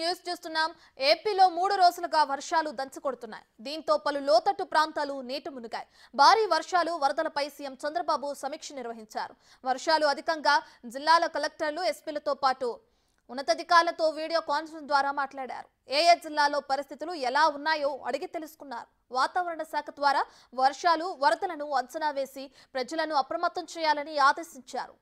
News చూస్తున్నాం. ఏపీలో మూడు రోజులుగా వర్షాలు దంచుకొడుతున్నాయి. దీంతో పలు లోతట్టు ప్రాంతాలు నీట మునిగాయి. భారీ వర్షాలు వరదలపై సీఎం చంద్రబాబు సమీక్ష నిర్వహించారు. వర్షాలు అధికంగా జిల్లాల కలెక్టర్లు ఎస్పీలతో పాటు ఉన్నతాధికారులతో వీడియో కాన్ఫరెన్స్ ద్వారా మాట్లాడారు. ఏ ఏ జిల్లాలో పరిస్థితులు ఎలా ఉన్నాయో అడిగి తెలుసుకున్నారు. వాతావరణ శాఖ ద్వారా వర్షాలు వరదలను అంచనా వేసి ప్రజలను అప్రమత్తం చేయాలని ఆదేశించారు.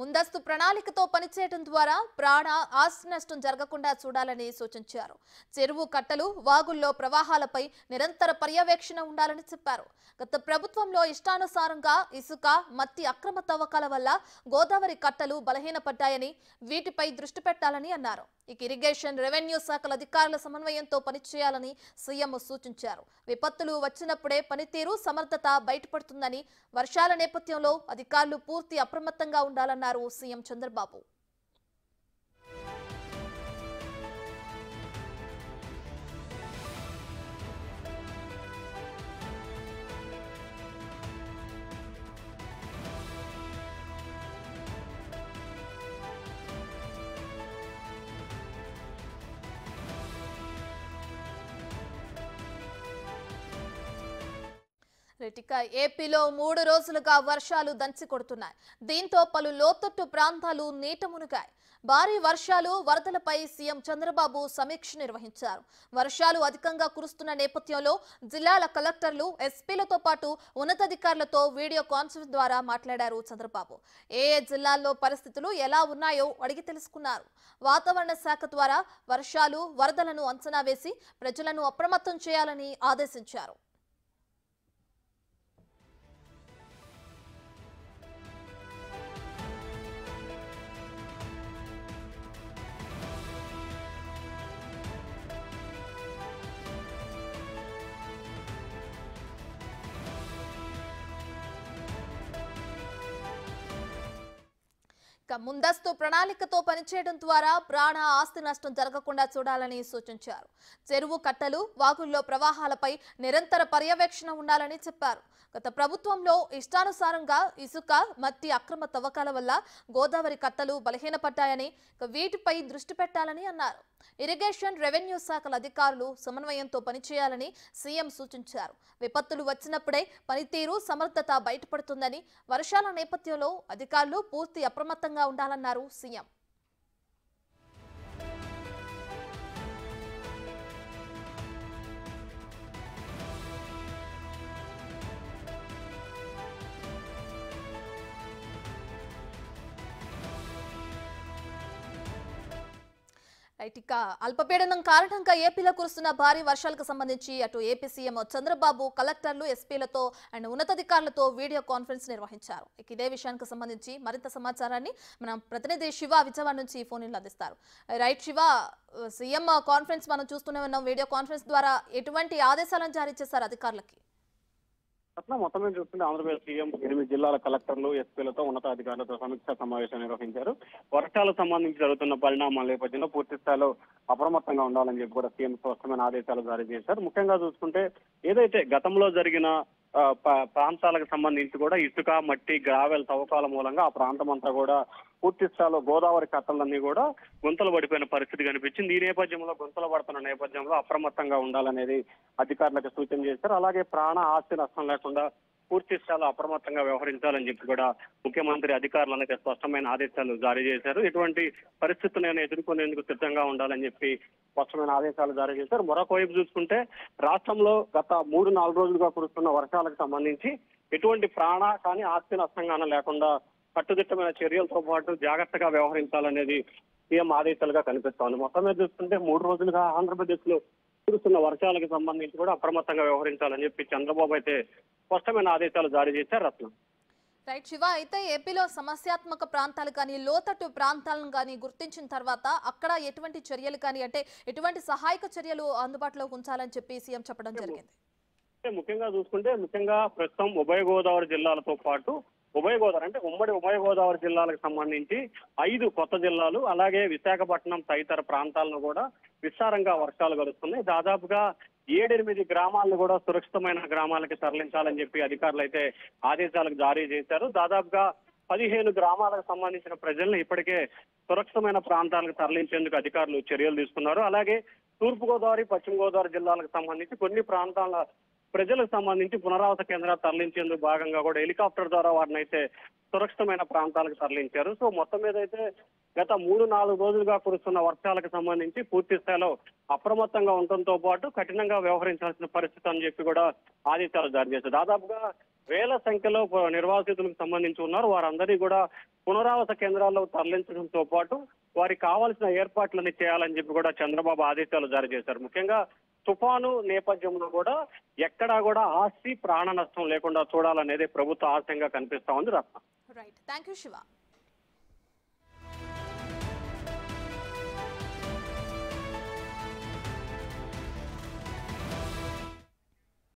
ముందస్తు ప్రణాళికతో పనిచేయడం ద్వారా ప్రాణ ఆస్తి నష్టం జరగకుండా చూడాలని సూచించారు. చెరువు కట్టలు వాగుల్లో ప్రవాహాలపై నిరంతర పర్యవేక్షణ ఉండాలని చెప్పారు. గత ప్రభుత్వంలో ఇష్టానుసారంగా ఇసుక మట్టి అక్రమ తవ్వకాల వల్ల గోదావరి కట్టలు బలహీనపడ్డాయని వీటిపై దృష్టి పెట్టాలని అన్నారు. ఇక ఇరిగేషన్ రెవెన్యూ శాఖల అధికారుల సమన్వయంతో పనిచేయాలని సీఎం సూచించారు. విపత్తులు వచ్చినప్పుడే పనితీరు సమర్థత బయటపడుతుందని వర్షాల నేపథ్యంలో అధికారులు పూర్తి అప్రమత్తంగా ఉండాలన్నారు. సీఎం చంద్రబాబు. రైట్ ఏపీలో మూడు రోజులుగా వర్షాలు దంచి కొడుతున్నాయి. దీంతో పలు లోతట్టు ప్రాంతాలు నీట మునిగాయి. భారీ వర్షాలు వరదలపై సీఎం చంద్రబాబు సమీక్ష నిర్వహించారు. వర్షాలు అధికంగా కురుస్తున్న నేపథ్యంలో జిల్లాల కలెక్టర్లు ఎస్పీలతో పాటు ఉన్నతాధికారులతో వీడియో కాన్ఫరెన్స్ ద్వారా మాట్లాడారు చంద్రబాబు. ఏ ఏ జిల్లాల్లో పరిస్థితులు ఎలా ఉన్నాయో అడిగి తెలుసుకున్నారు. వాతావరణ శాఖ ద్వారా వర్షాలు వరదలను అంచనా వేసి ప్రజలను అప్రమత్తం చేయాలని ఆదేశించారు. ఇక ముందస్తు ప్రణాళికతో పనిచేయడం ద్వారా ప్రాణ ఆస్తి నష్టం జరగకుండా చూడాలని సూచించారు. చెరువు కట్టలు వాగుల్లో ప్రవాహాలపై నిరంతర పర్యవేక్షణ ఉండాలని చెప్పారు. గత ప్రభుత్వంలో ఇష్టానుసారంగా ఇసుక మట్టి అక్రమ తవ్వకాల వల్ల గోదావరి కట్టలు బలహీనపడ్డాయని వీటిపై దృష్టి పెట్టాలని అన్నారు. ఇరిగేషన్ రెవెన్యూ శాఖల అధికారులు సమన్వయంతో పనిచేయాలని సీఎం సూచించారు. విపత్తులు వచ్చినప్పుడే పనితీరు సమర్థత బయటపడుతుందని వర్షాల నేపథ్యంలో అధికారులు పూర్తి అప్రమత్తంగా ఉండాలన్నారు సీఎం. రైట్ ఇక అల్పపీడనం కారణంగా ఏపీలో కురుస్తున్న భారీ వర్షాలకు సంబంధించి అటు ఏపీ సీఎం చంద్రబాబు కలెక్టర్లు ఎస్పీలతో అండ్ ఉన్నతాధికారులతో వీడియో కాన్ఫరెన్స్ నిర్వహించారు. ఇక ఇదే విషయానికి సంబంధించి మరింత సమాచారాన్ని మనం ప్రతినిధి శివ విజయవాడ నుంచి ఫోన్ ఇన్లో అందిస్తారు. రైట్ శివ సీఎం కాన్ఫరెన్స్ మనం చూస్తూనే ఉన్నాం. వీడియో కాన్ఫరెన్స్ ద్వారా ఎటువంటి ఆదేశాలను జారీ చేశారు అధికారులకి? అట్లా మొత్తం మీద చూస్తుంటే ఆంధ్రప్రదేశ్ సీఎం ఎనిమిది జిల్లాల కలెక్టర్లు ఎస్పీలతో ఉన్నతాధికారులతో సమీక్షా సమావేశం నిర్వహించారు. వర్షాలకు సంబంధించి జరుగుతున్న పరిణామాల నేపథ్యంలో పూర్తి స్థాయిలో అప్రమత్తంగా ఉండాలని చెప్పి కూడా సీఎం స్పష్టమైన ఆదేశాలు జారీ చేశారు. ముఖ్యంగా చూసుకుంటే ఏదైతే గతంలో జరిగిన ప్రాంతాలకు సంబంధించి కూడా ఇసుక మట్టి గ్రావెల్ తవ్వకాల మూలంగా ఆ ప్రాంతం అంతా కూడా పూర్తి స్థాయిలో గోదావరి కట్టలన్నీ కూడా గుంతలు పడిపోయిన పరిస్థితి కనిపించింది. ఈ నేపథ్యంలో గుంతలు పడుతున్న నేపథ్యంలో అప్రమత్తంగా ఉండాలనేది అధికారులకు సూచన చేశారు. అలాగే ప్రాణ ఆస్తి నష్టం లేకుండా పూర్తి స్థాయిలో అప్రమత్తంగా వ్యవహరించాలని చెప్పి కూడా ముఖ్యమంత్రి అధికారులకు స్పష్టమైన ఆదేశాలు జారీ చేశారు. ఎటువంటి పరిస్థితులను ఎదుర్కొనేందుకు సిద్ధంగా ఉండాలని చెప్పి స్పష్టమైన ఆదేశాలు జారీ చేశారు. మరొక వైపు చూసుకుంటే రాష్ట్రంలో గత మూడు నాలుగు రోజులుగా కురుస్తున్న వర్షాలకు సంబంధించి ఎటువంటి ప్రాణ కానీ ఆస్తి నష్టంగాన లేకుండా కట్టుదిట్టమైన చర్యలతో పాటు జాగ్రత్తగా వ్యవహరించాలనేది సీఎం ఆదేశాలుగా కనిపిస్తోంది మొత్తం మీద చూసుకుంటే మూడు రోజులుగా ఆంధ్రప్రదేశ్లో కురుస్తున్న వర్షాలకు సంబంధించి కూడా అప్రమత్తంగా వ్యవహరించాలని చెప్పి చంద్రబాబు అయితే స్పష్టమైన ఆదేశాలు జారీ చేశారు రత్నం. రైట్ శివ అయితే ఏపీలో సమస్యాత్మక ప్రాంతాలు కానీ లోతట్టు ప్రాంతాలను కానీ గుర్తించిన తర్వాత అక్కడ ఎటువంటి చర్యలు కానీ అంటే ఎటువంటి సహాయక చర్యలు అందుబాటులో ఉంచాలని చెప్పి సీఎం చెప్పడం జరిగింది. ముఖ్యంగా చూసుకుంటే ముఖ్యంగా ప్రస్తుతం ఉభయ గోదావరి జిల్లాలతో పాటు ఉభయ గోదావరి అంటే ఉమ్మడి ఉభయ గోదావరి జిల్లాలకు సంబంధించి ఐదు కొత్త జిల్లాలు అలాగే విశాఖపట్నం తదితర ప్రాంతాలను కూడా విస్తారంగా వర్షాలు కురుస్తున్నాయి దాదాపుగా ఏడెనిమిది గ్రామాలను కూడా సురక్షితమైన గ్రామాలకి తరలించాలని చెప్పి అధికారులు అయితే ఆదేశాలకు జారీ చేశారు. దాదాపుగా పదిహేను గ్రామాలకు సంబంధించిన ప్రజలను ఇప్పటికే సురక్షితమైన ప్రాంతాలకు తరలించేందుకు అధికారులు చర్యలు తీసుకున్నారు. అలాగే తూర్పు గోదావరి పశ్చిమ గోదావరి జిల్లాలకు సంబంధించి కొన్ని ప్రాంతాల ప్రజలకు సంబంధించి పునరావాస కేంద్రాలు తరలించేందుకు భాగంగా కూడా హెలికాప్టర్ ద్వారా వారిని అయితే సురక్షితమైన ప్రాంతాలకు తరలించారు. సో మొత్తం మీద అయితే గత మూడు నాలుగు రోజులుగా కురుస్తున్న వర్షాలకు సంబంధించి పూర్తి స్థాయిలో అప్రమత్తంగా ఉండటంతో పాటు కఠినంగా వ్యవహరించాల్సిన పరిస్థితి అని చెప్పి కూడా ఆదేశాలు జారీ చేశారు. దాదాపుగా వేల సంఖ్యలో నిర్వాసితులకు సంబంధించి ఉన్నారు. వారందరినీ కూడా పునరావాస కేంద్రాల్లో తరలించడంతో పాటు వారికి కావాల్సిన ఏర్పాట్లన్నీ చేయాలని చెప్పి కూడా చంద్రబాబు ఆదేశాలు జారీ చేశారు. ముఖ్యంగా తుఫాను నేపథ్యంలో కూడా ఎక్కడా కూడా ఆస్తి ప్రాణ నష్టం లేకుండా చూడాలనేది ప్రభుత్వ ఆశంగా కనిపిస్తా ఉంది Ratna. Right thank you Shiva